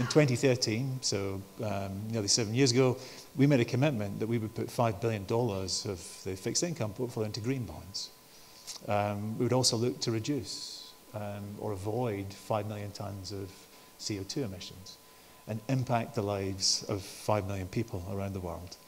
In 2013, so um, nearly seven years ago, we made a commitment that we would put $5 billion of the fixed income portfolio into green bonds. Um, we would also look to reduce um, or avoid 5 million tons of CO2 emissions and impact the lives of 5 million people around the world.